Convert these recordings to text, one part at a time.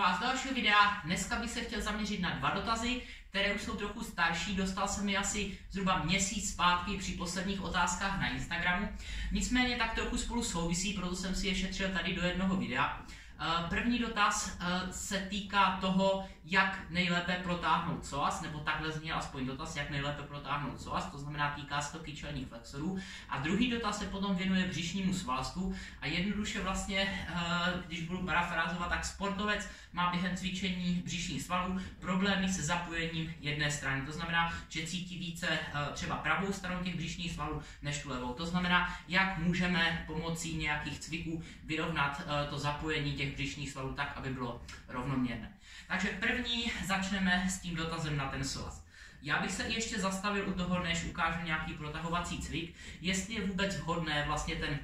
vás dalšího videa. Dneska bych se chtěl zaměřit na dva dotazy, které už jsou trochu starší. Dostal jsem je asi zhruba měsíc zpátky při posledních otázkách na Instagramu. Nicméně tak trochu spolu souvisí, proto jsem si je šetřil tady do jednoho videa. Eh, první dotaz eh, se týká toho, jak nejlépe protáhnout psoas, nebo takhle zní aspoň dotaz, jak nejlépe protáhnout psoas, to znamená týká se to kyčelních flexorů. A druhý dotaz se potom věnuje břišnímu svalstvu a jednoduše vlastně, eh, když budu parafrázovat, tak sportovec má během cvičení břišních svalů problémy se zapojením jedné strany. To znamená, že cítí více třeba pravou stranu těch břišních svalů než tu levou. To znamená, jak můžeme pomocí nějakých cviků vyrovnat to zapojení těch břišních svalů tak, aby bylo rovnoměrné. Takže první začneme s tím dotazem na ten svaz. Já bych se ještě zastavil u toho, než ukážu nějaký protahovací cvik, jestli je vůbec vhodné vlastně ten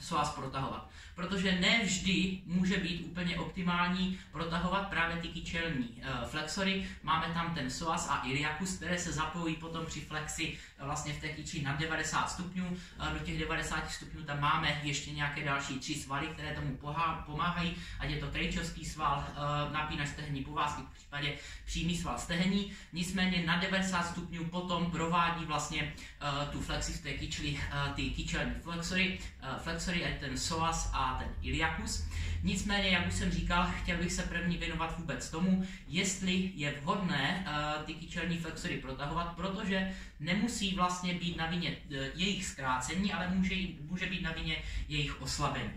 svaz protahovat. Protože ne vždy může být úplně optimální protahovat právě ty kyčelní uh, flexory. Máme tam ten psoas a iliacus, které se zapojí potom při flexi uh, vlastně v té kyči na 90 stupňů. Uh, do těch 90 stupňů tam máme ještě nějaké další tři svaly, které tomu pomáhají, ať je to krejčovský sval, napínač stehní povázky, v případě přímý sval stehní. Nicméně na 90 stupňů potom provádí vlastně tu flexi v té kyčli ty kyčelní flexory, flexory, ať ten psoas a ten Iliakus. Nicméně, jak už jsem říkal, chtěl bych se první věnovat vůbec tomu, jestli je vhodné uh, ty kyčelní flexory protahovat, protože nemusí vlastně být na vině uh, jejich zkrácení, ale může, může být na vině jejich oslabení.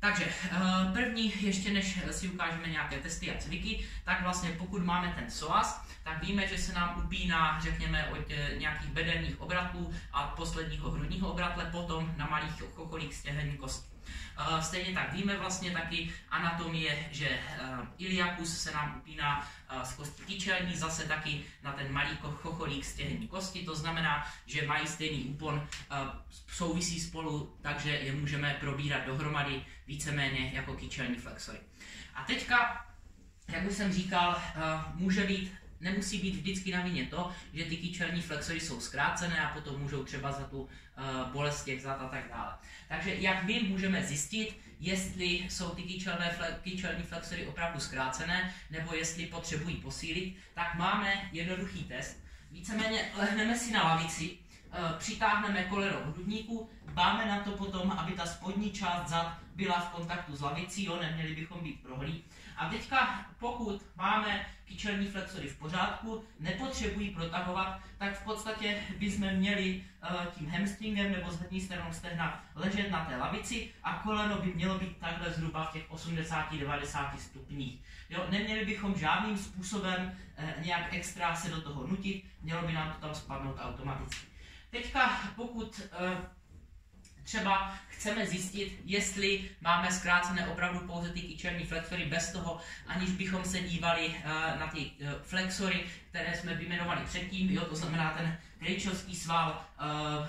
Takže uh, první, ještě než si ukážeme nějaké testy a cviky, tak vlastně pokud máme ten psoas, tak víme, že se nám upíná, řekněme, od nějakých bederních obratů a posledního hrudního obratle, potom na malých chocholích stěhení kosti. Stejně tak víme vlastně taky anatomie, že eh, iliakus se nám upíná eh, z kosti kyčelní, zase taky na ten malý chocholík stěhení kosti, to znamená, že mají stejný úpon, eh, souvisí spolu, takže je můžeme probírat dohromady víceméně jako kyčelní flexory. A teďka, jak už jsem říkal, může být nemusí být vždycky na vině to, že ty kyčelní flexory jsou zkrácené a potom můžou třeba za tu uh, bolest těch zad a tak dále. Takže jak my můžeme zjistit, jestli jsou ty kyčelné kyčelní flexory opravdu zkrácené, nebo jestli potřebují posílit, tak máme jednoduchý test. Víceméně lehneme si na lavici, uh, přitáhneme koleno hrudníku, dbáme na to potom, aby ta spodní část zad byla v kontaktu s lavicí, jo, neměli bychom být prohlí. A teďka, pokud máme kyčelní flexory v pořádku, nepotřebují protahovat, tak v podstatě bychom měli uh, tím hamstringem nebo zadní stranou stehna ležet na té lavici a koleno by mělo být takhle zhruba v těch 80-90 stupních. Jo, neměli bychom žádným způsobem uh, nějak extra se do toho nutit, mělo by nám to tam spadnout automaticky. Teďka, pokud uh, Třeba chceme zjistit, jestli máme zkrácené opravdu pouze ty kyčerní flexory bez toho, aniž bychom se dívali uh, na ty uh, flexory, které jsme vyjmenovali předtím, jo, to znamená ten krejčovský sval, uh,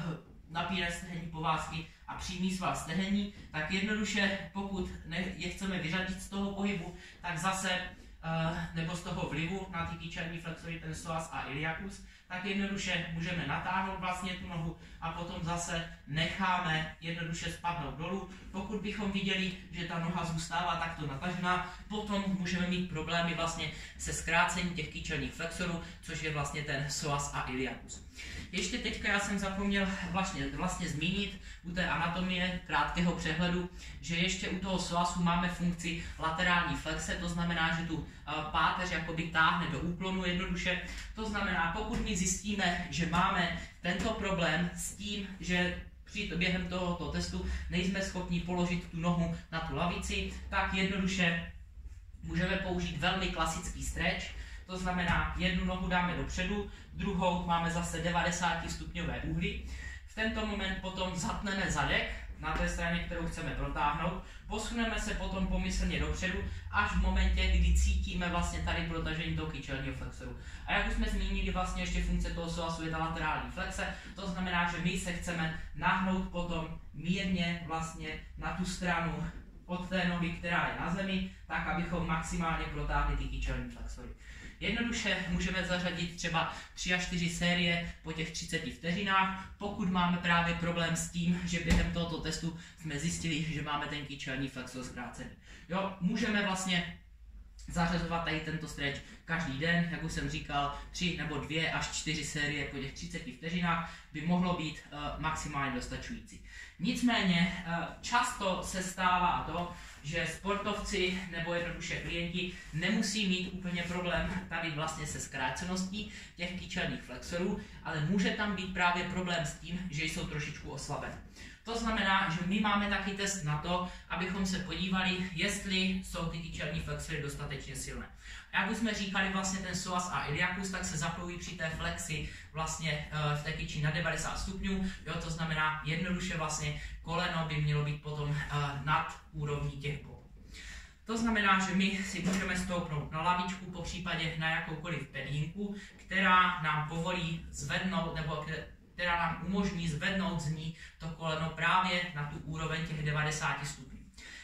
napírač stehenní povázky a přímý sval stehení, tak jednoduše, pokud je chceme vyřadit z toho pohybu, tak zase nebo z toho vlivu na ty kyčerní flexory, ten psoas a iliacus, tak jednoduše můžeme natáhnout vlastně tu nohu a potom zase necháme jednoduše spadnout dolů. Pokud bychom viděli, že ta noha zůstává takto natažená, potom můžeme mít problémy vlastně se zkrácením těch kyčelních flexorů, což je vlastně ten psoas a iliacus. Ještě teďka já jsem zapomněl vlastně, vlastně zmínit u té anatomie krátkého přehledu, že ještě u toho psoasu máme funkci laterální flexe, to znamená, že tu eh, páteř jakoby táhne do úklonu jednoduše. To znamená, pokud my zjistíme, že máme tento problém s tím, že při během tohoto testu nejsme schopni položit tu nohu na tu lavici, tak jednoduše můžeme použít velmi klasický stretch, to znamená jednu nohu dáme dopředu, druhou máme zase 90 stupňové úhly. V tento moment potom zatneme zadek, na té straně, kterou chceme protáhnout. Posuneme se potom pomyslně dopředu, až v momentě, kdy cítíme vlastně tady protažení toho kyčelního flexoru. A jak už jsme zmínili, vlastně ještě funkce toho svasu je ta laterální flexe, to znamená, že my se chceme nahnout potom mírně vlastně na tu stranu od té nohy, která je na zemi, tak abychom maximálně protáhli ty kyčelní flexory. Jednoduše můžeme zařadit třeba 3 až 4 série po těch 30 vteřinách, pokud máme právě problém s tím, že během tohoto testu jsme zjistili, že máme ten kyčelní flexor zkrácený. Jo, můžeme vlastně zařazovat tady tento stretch každý den, jak už jsem říkal, 3 nebo 2 až 4 série po těch 30 vteřinách by mohlo být uh, maximálně dostačující. Nicméně uh, často se stává to, že sportovci nebo jednoduše klienti nemusí mít úplně problém tady vlastně se zkráceností těch kyčelních flexorů, ale může tam být právě problém s tím, že jsou trošičku oslabené. To znamená, že my máme taky test na to, abychom se podívali, jestli jsou ty kyčelní flexory dostatečně silné. A jak už jsme říkali, vlastně ten psoas a iliacus, tak se zapojí při té flexi vlastně uh, v té kyči na 90 stupňů, jo, to znamená jednoduše vlastně koleno by mělo být potom uh, nad úrovní těch boků. To znamená, že my si můžeme stoupnout na lavičku, po případě na jakoukoliv pedínku, která nám povolí zvednout, nebo která nám umožní zvednout z ní to koleno právě na tu úroveň těch 90 stupňů.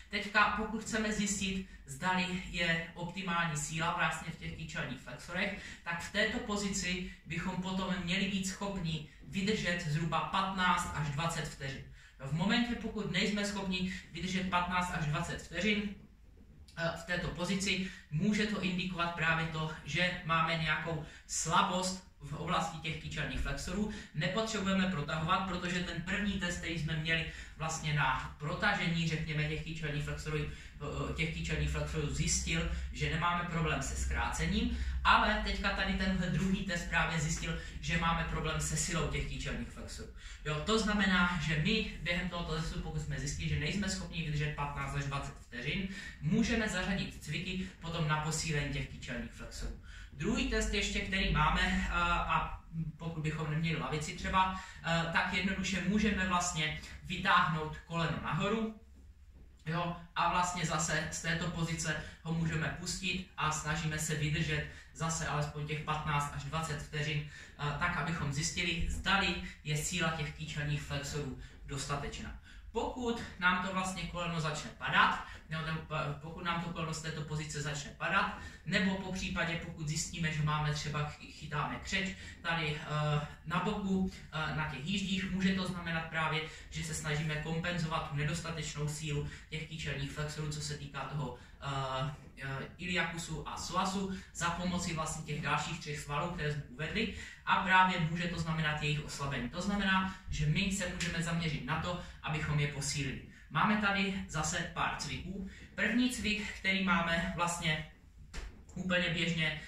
Teďka, pokud chceme zjistit, zdali je optimální síla vlastně v těch kyčelních flexorech, tak v této pozici bychom potom měli být schopni vydržet zhruba 15 až 20 vteřin. V momentě, pokud nejsme schopni vydržet 15 až 20 vteřin, v této pozici může to indikovat právě to, že máme nějakou slabost v oblasti těch kyčelních flexorů. Nepotřebujeme protahovat, protože ten první test, který jsme měli vlastně na protažení, řekněme, těch kyčelních flexorů, těch kyčelních flexorů zjistil, že nemáme problém se zkrácením, ale teďka tady tenhle druhý test právě zjistil, že máme problém se silou těch kyčelních flexorů. Jo, to znamená, že my během tohoto testu, pokud jsme zjistili, že nejsme schopni vydržet 15 až 20 vteřin, můžeme zařadit cviky potom na posílení těch kyčelních flexorů. Druhý test ještě, který máme, eh, a pokud bychom neměli lavici třeba, eh, tak jednoduše můžeme vlastně vytáhnout koleno nahoru, Jo, a vlastně zase z této pozice ho můžeme pustit a snažíme se vydržet zase alespoň těch 15 až 20 vteřin, eh, tak abychom zjistili, zdali je síla těch kýčelních flexorů dostatečná. Pokud nám to vlastně koleno začne padat, nebo pokud nám to koleno z této pozice začne padat, nebo po případě pokud zjistíme, že máme třeba chytáme křeč tady uh, na boku, uh, na těch jíždích, může to znamenat právě, že se snažíme kompenzovat tu nedostatečnou sílu těch kyčelních flexorů, co se týká toho uh, iliakusu a svasu za pomoci vlastně těch dalších třech svalů, které jsme uvedli a právě může to znamenat jejich oslabení. To znamená, že my se můžeme zaměřit na to, abychom je posílili. Máme tady zase pár cviků. První cvik, který máme vlastně úplně běžně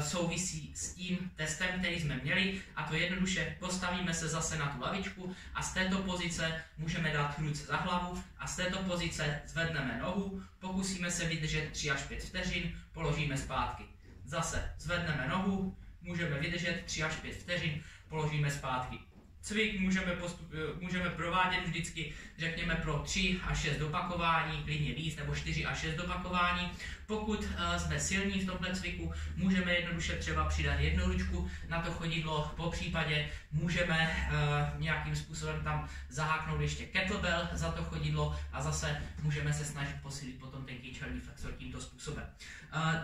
souvisí s tím testem, který jsme měli a to jednoduše postavíme se zase na tu lavičku a z této pozice můžeme dát ruce za hlavu a z této pozice zvedneme nohu, pokusíme se vydržet 3 až 5 vteřin, položíme zpátky. Zase zvedneme nohu, můžeme vydržet 3 až 5 vteřin, položíme zpátky cvik můžeme, postup, eh, můžeme provádět vždycky, řekněme, pro 3 až 6 opakování, klidně víc, nebo 4 až 6 opakování. Pokud uh, jsme silní v tomhle cviku, můžeme jednoduše třeba přidat jednu ručku na to chodidlo, po případě můžeme uh, nějakým způsobem tam zaháknout ještě kettlebell za to chodidlo a zase můžeme se snažit posílit potom ten kyčelní flexor tímto způsobem.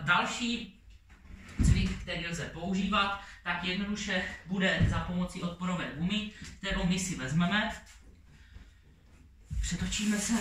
Další cvik, který lze používat, tak jednoduše bude za pomocí odporové gumy, kterou my si vezmeme. Přetočíme se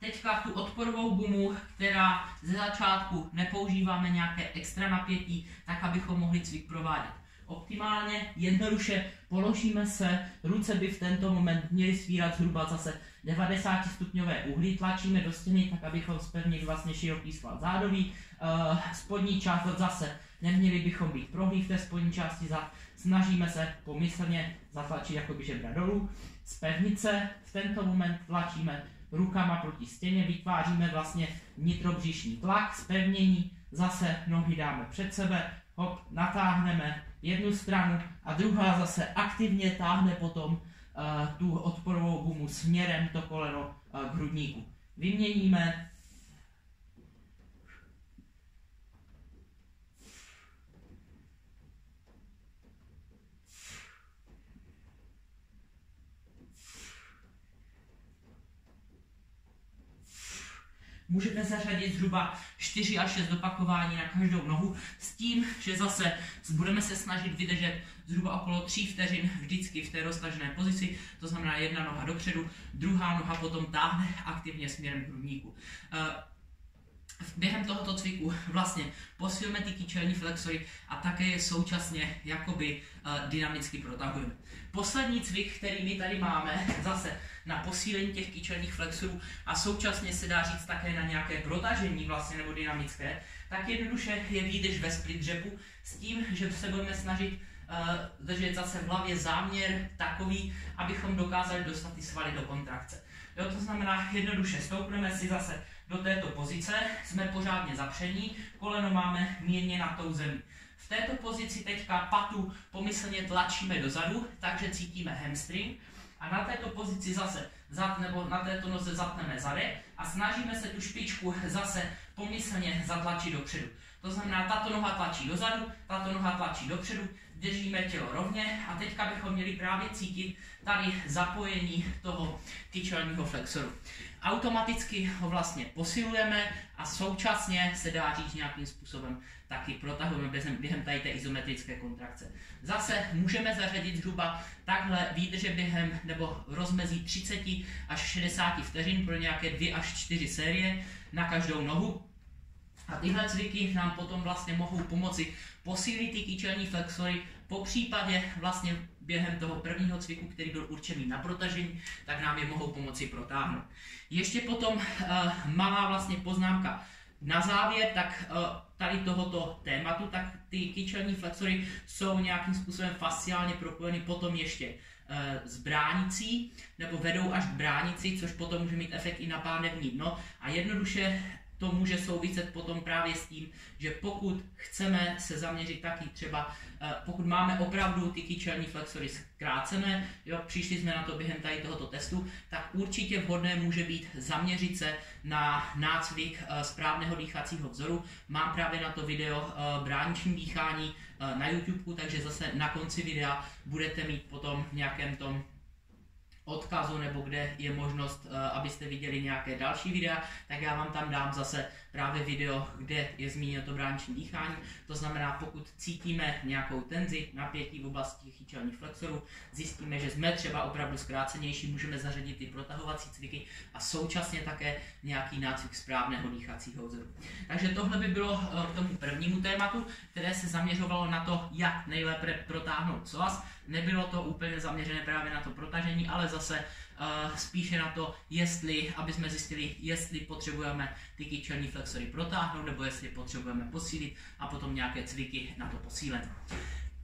teďka tu odporovou gumu, která ze začátku nepoužíváme nějaké extra napětí, tak abychom mohli cvik provádět optimálně, jednoduše položíme se, ruce by v tento moment měly svírat zhruba zase 90 stupňové uhlí, tlačíme do stěny, tak abychom spevnili vlastně široký sval zádový, uh, spodní část zase neměli bychom být prohlí v té spodní části zad, snažíme se pomyslně zatlačit jakoby žebra dolů, z pevnice v tento moment tlačíme rukama proti stěně, vytváříme vlastně nitrobřišní tlak, spevnění, zase nohy dáme před sebe, hop, natáhneme jednu stranu a druhá zase aktivně táhne potom uh, tu odporovou gumu směrem to koleno uh, k hrudníku. Vyměníme můžeme zařadit zhruba 4 až 6 opakování na každou nohu s tím, že zase budeme se snažit vydržet zhruba okolo 3 vteřin vždycky v té roztažené pozici, to znamená jedna noha dopředu, druhá noha potom táhne aktivně směrem k hrudníku. Eh, během tohoto cviku vlastně posilujeme ty kyčelní flexory a také je současně jakoby uh, dynamicky protahujeme. Poslední cvik, který my tady máme, zase na posílení těch kyčelních flexorů a současně se dá říct také na nějaké protažení vlastně nebo dynamické, tak jednoduše je výdrž ve split dřepu s tím, že se budeme snažit uh, držet zase v hlavě záměr takový, abychom dokázali dostat ty svaly do kontrakce. Jo, to znamená, jednoduše stoupneme si zase do této pozice, jsme pořádně zapření, koleno máme mírně na tou zemi. V této pozici teďka patu pomyslně tlačíme dozadu, takže cítíme hamstring a na této pozici zase zad, nebo na této noze zatneme zadek a snažíme se tu špičku zase pomyslně zatlačit dopředu. To znamená, tato noha tlačí dozadu, tato noha tlačí dopředu, držíme tělo rovně a teďka bychom měli právě cítit tady zapojení toho tyčelního flexoru. Automaticky ho vlastně posilujeme a současně se dá říct nějakým způsobem taky protahujeme během, během tady té izometrické kontrakce. Zase můžeme zařadit zhruba takhle výdrže během nebo rozmezí 30 až 60 vteřin pro nějaké 2 až 4 série na každou nohu. A tyhle cviky nám potom vlastně mohou pomoci posílit ty kyčelní flexory, po případě vlastně během toho prvního cviku, který byl určený na protažení, tak nám je mohou pomoci protáhnout. Ještě potom uh, malá vlastně poznámka na závěr, tak uh, tady tohoto tématu, tak ty kyčelní flexory jsou nějakým způsobem fasciálně propojeny potom ještě uh, s bránicí, nebo vedou až k bránici, což potom může mít efekt i na pánevní dno. A jednoduše to může souviset potom právě s tím, že pokud chceme se zaměřit taky třeba, eh, pokud máme opravdu ty kyčelní flexory zkrácené, jo, přišli jsme na to během tady tohoto testu, tak určitě vhodné může být zaměřit se na nácvik eh, správného dýchacího vzoru. Mám právě na to video eh, brániční dýchání na YouTube, takže zase na konci videa budete mít potom v nějakém tom odkazu nebo kde je možnost, eh, abyste viděli nějaké další videa, tak já vám tam dám zase právě video, kde je zmíněno to bránční dýchání. To znamená, pokud cítíme nějakou tenzi, napětí v oblasti chyčelních flexorů, zjistíme, že jsme třeba opravdu zkrácenější, můžeme zařadit ty protahovací cviky a současně také nějaký nácvik správného dýchacího vzoru. Takže tohle by bylo eh, k tomu prvnímu tématu, které se zaměřovalo na to, jak nejlépe protáhnout svaz. Nebylo to úplně zaměřené právě na to protažení, ale zase spíše na to, jestli, aby jsme zjistili, jestli potřebujeme ty kyčelní flexory protáhnout, nebo jestli potřebujeme posílit a potom nějaké cviky na to posílení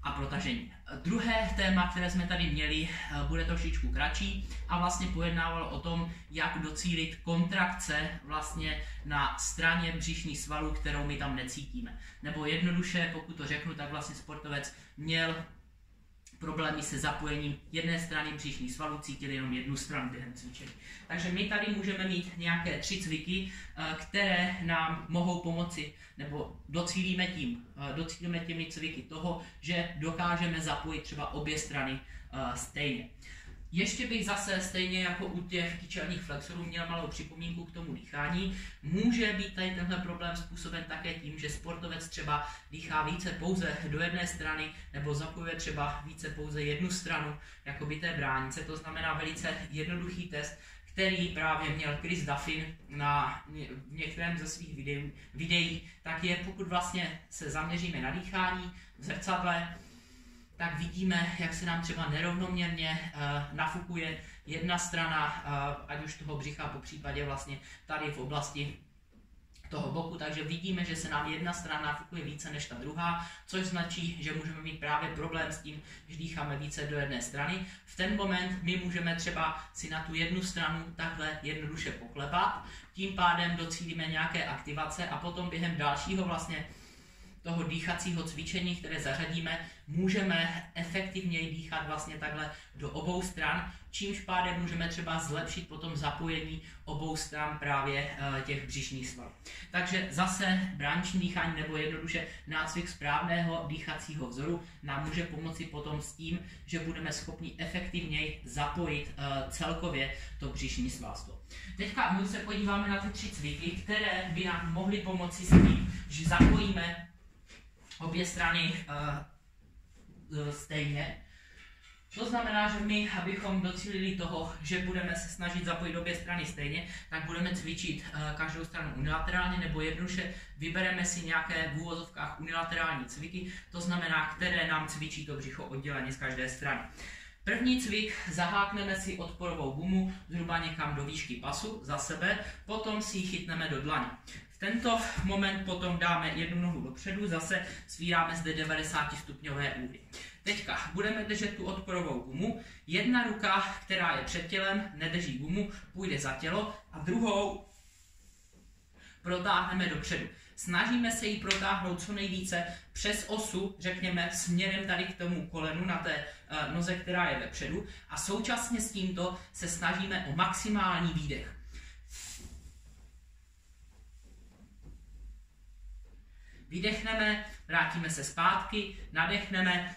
a protažení. Druhé téma, které jsme tady měli, bude trošičku kratší a vlastně pojednávalo o tom, jak docílit kontrakce vlastně na straně břišních svalů, kterou my tam necítíme. Nebo jednoduše, pokud to řeknu, tak vlastně sportovec měl problémy se zapojením jedné strany břišních svalů, cítili jenom jednu stranu během cvičení. Takže my tady můžeme mít nějaké tři cviky, eh, které nám mohou pomoci, nebo docílíme tím, eh, docílíme těmi cviky toho, že dokážeme zapojit třeba obě strany eh, stejně. Ještě bych zase stejně jako u těch kyčelních flexorů měl malou připomínku k tomu dýchání. Může být tady tenhle problém způsoben také tím, že sportovec třeba dýchá více pouze do jedné strany nebo zapojuje třeba více pouze jednu stranu, jako by té bránice. To znamená velice jednoduchý test, který právě měl Chris Duffin na, v některém ze svých videí, videí, tak je, pokud vlastně se zaměříme na dýchání v zrcadle, tak vidíme, jak se nám třeba nerovnoměrně uh, nafukuje jedna strana, uh, ať už toho břicha, po případě vlastně tady v oblasti toho boku, takže vidíme, že se nám jedna strana nafukuje více než ta druhá, což značí, že můžeme mít právě problém s tím, že dýcháme více do jedné strany. V ten moment my můžeme třeba si na tu jednu stranu takhle jednoduše poklepat, tím pádem docílíme nějaké aktivace a potom během dalšího vlastně toho dýchacího cvičení, které zařadíme, můžeme efektivněji dýchat vlastně takhle do obou stran, čímž pádem můžeme třeba zlepšit potom zapojení obou stran právě eh, těch břišních svalů. Takže zase bránční dýchání nebo jednoduše nácvik správného dýchacího vzoru nám může pomoci potom s tím, že budeme schopni efektivněji zapojit eh, celkově to břišní svalstvo. Teďka my se podíváme na ty tři cviky, které by nám mohly pomoci s tím, že zapojíme obě strany uh, stejně. To znamená, že my, abychom docílili toho, že budeme se snažit zapojit obě strany stejně, tak budeme cvičit uh, každou stranu unilaterálně, nebo jednoduše vybereme si nějaké v úvozovkách unilaterální cviky, to znamená, které nám cvičí to břicho odděleně z každé strany. První cvik zahákneme si odporovou gumu zhruba někam do výšky pasu za sebe, potom si ji chytneme do dlaně. Tento moment potom dáme jednu nohu dopředu, zase svíráme zde 90 stupňové údy. Teďka budeme držet tu odporovou gumu. Jedna ruka, která je před tělem, nedrží gumu, půjde za tělo a druhou protáhneme dopředu. Snažíme se ji protáhnout co nejvíce přes osu, řekněme, směrem tady k tomu kolenu na té uh, noze, která je vepředu a současně s tímto se snažíme o maximální výdech. Vydechneme, vrátíme se zpátky, nadechneme,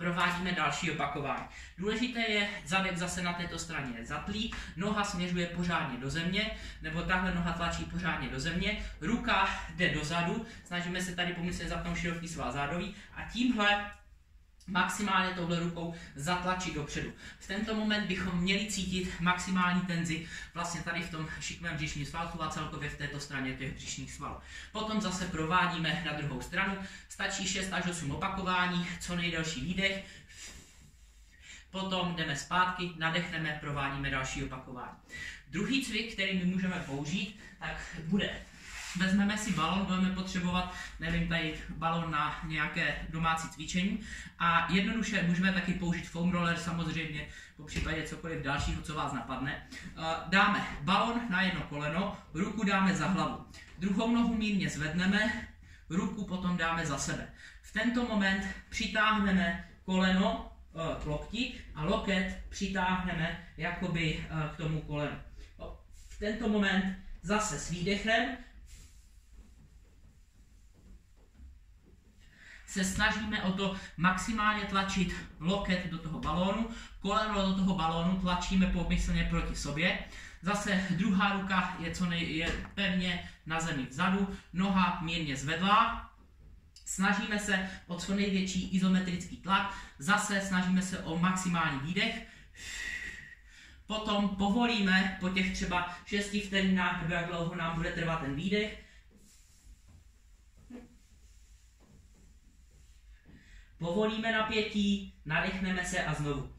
provádíme další opakování. Důležité je, zadek zase na této straně je zatlý, noha směřuje pořádně do země, nebo tahle noha tlačí pořádně do země, ruka jde dozadu, snažíme se tady pomyslet zapnout široký svá zádový a tímhle maximálně touhle rukou zatlačit dopředu. V tento moment bychom měli cítit maximální tenzi vlastně tady v tom šikmém břišním svalku a celkově v této straně těch břišních svalů. Potom zase provádíme na druhou stranu, stačí 6 až 8 opakování, co nejdelší výdech, potom jdeme zpátky, nadechneme, provádíme další opakování. Druhý cvik, který my můžeme použít, tak bude vezmeme si balon, budeme potřebovat, nevím, tady balon na nějaké domácí cvičení a jednoduše můžeme taky použít foam roller samozřejmě, po případě cokoliv dalšího, co vás napadne. Dáme balon na jedno koleno, ruku dáme za hlavu. Druhou nohu mírně zvedneme, ruku potom dáme za sebe. V tento moment přitáhneme koleno k lokti a loket přitáhneme jakoby k tomu kolenu. V tento moment zase s výdechem se snažíme o to maximálně tlačit loket do toho balónu, koleno do toho balónu tlačíme pomyslně proti sobě. Zase druhá ruka je, co nej, je pevně na zemi vzadu, noha mírně zvedlá. Snažíme se o co největší izometrický tlak, zase snažíme se o maximální výdech. Potom povolíme po těch třeba 6 vteřinách, jak dlouho nám bude trvat ten výdech, Povolíme napětí, nadechneme se a znovu.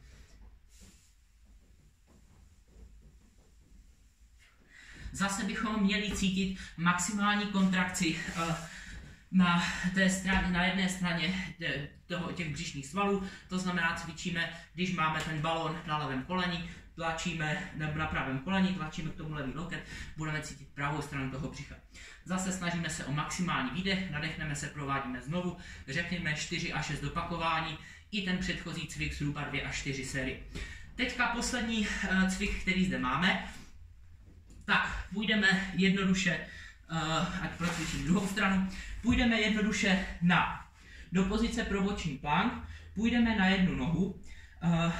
Zase bychom měli cítit maximální kontrakci uh, na té straně, na jedné straně toho, těch břišních svalů, to znamená cvičíme, když máme ten balon na levém koleni, tlačíme na pravém koleni, tlačíme k tomu levý loket, budeme cítit pravou stranu toho břicha. Zase snažíme se o maximální výdech, nadechneme se, provádíme znovu, řekněme 4 až 6 opakování, i ten předchozí cvik zhruba 2 až 4 série. Teďka poslední uh, cvik, který zde máme, tak půjdeme jednoduše, uh, ať procvičím druhou stranu, půjdeme jednoduše na, do pozice pro boční plank, půjdeme na jednu nohu, uh,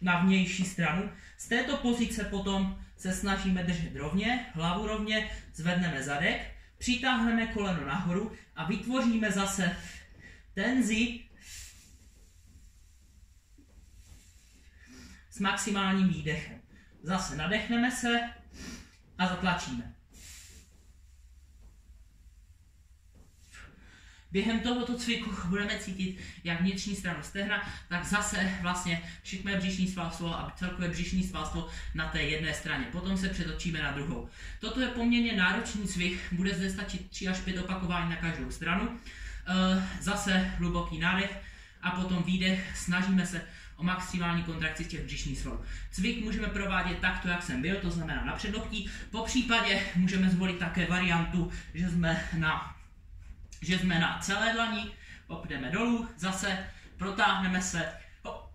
na vnější stranu. Z této pozice potom se snažíme držet rovně, hlavu rovně, zvedneme zadek, přitáhneme koleno nahoru a vytvoříme zase tenzi s maximálním výdechem. Zase nadechneme se a zatlačíme. Během tohoto cviku budeme cítit jak vnitřní stranu stehna, tak zase vlastně šikmé břišní svalstvo a celkové břišní svalstvo na té jedné straně. Potom se přetočíme na druhou. Toto je poměrně náročný cvik, bude zde stačit 3 až 5 opakování na každou stranu. Eh, zase hluboký nádech a potom výdech. Snažíme se o maximální kontrakci těch břišních svalů. Cvik můžeme provádět takto, jak jsem byl, to znamená na předloktí. Po případě můžeme zvolit také variantu, že jsme na že jsme na celé dlaní, opneme dolů, zase protáhneme se, hop.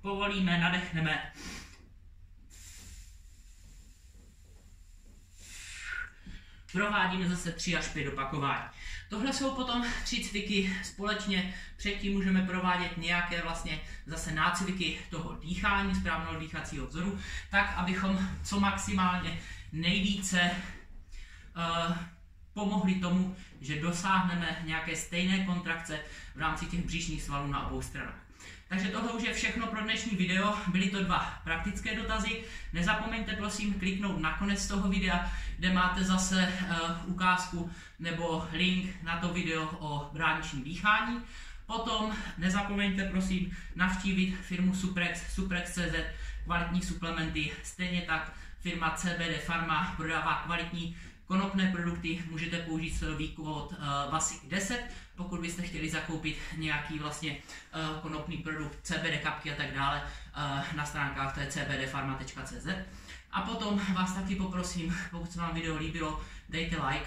povolíme, nadechneme, provádíme zase 3 až 5 opakování. Tohle jsou potom tři cviky společně, předtím můžeme provádět nějaké vlastně zase nácviky toho dýchání, správného dýchacího vzoru, tak abychom co maximálně nejvíce uh, pomohly tomu, že dosáhneme nějaké stejné kontrakce v rámci těch břišních svalů na obou stranách. Takže tohle už je všechno pro dnešní video. Byly to dva praktické dotazy. Nezapomeňte prosím kliknout na konec toho videa, kde máte zase uh, ukázku nebo link na to video o bráničním dýchání. Potom nezapomeňte prosím navštívit firmu Suprex, Suprex.cz, kvalitní suplementy. Stejně tak firma CBD Pharma prodává kvalitní konopné produkty, můžete použít sledový kód uh, VASIK10, pokud byste chtěli zakoupit nějaký vlastně uh, konopný produkt, CBD kapky a tak dále uh, na stránkách to je cbdpharma.cz. A potom vás taky poprosím, pokud se vám video líbilo, dejte like,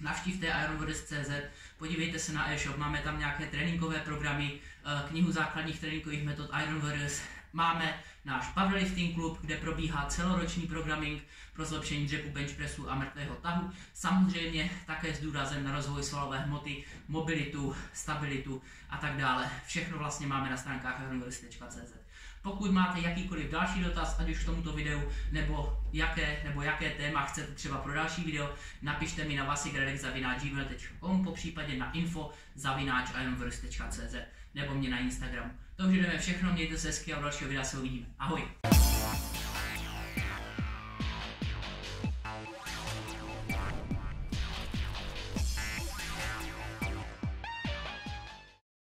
navštívte ironverse.cz, podívejte se na e-shop, máme tam nějaké tréninkové programy, knihu základních tréninkových metod Ironverse, máme náš powerlifting klub, kde probíhá celoroční programming pro zlepšení dřepu, bench pressu a mrtvého tahu. Samozřejmě také s důrazem na rozvoj svalové hmoty, mobilitu, stabilitu a tak dále. Všechno vlastně máme na stránkách ironverse.cz. Pokud máte jakýkoliv další dotaz, ať už k tomuto videu, nebo jaké, nebo jaké téma chcete třeba pro další video, napište mi na vasigradek.gmail.com, po případě na info nebo mě na Instagramu. To už jdeme všechno, mějte se hezky a u dalšího videa se uvidíme. Ahoj!